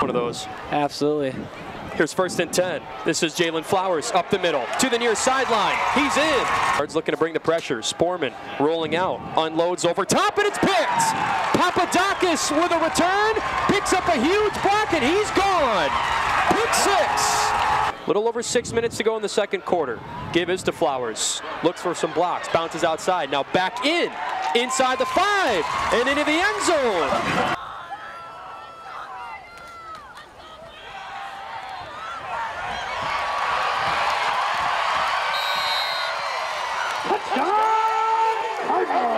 One of those. Absolutely. Here's first and 10. This is Jalen Flowers up the middle to the near sideline. He's in. Guards looking to bring the pressure. Sporman rolling out, unloads over top, and it's picked. Papadakis with a return, picks up a huge block, and he's gone. Pick six. Little over six minutes to go in the second quarter. Give is to Flowers. Looks for some blocks, bounces outside. Now back in, inside the five and into the end zone. Touchdown!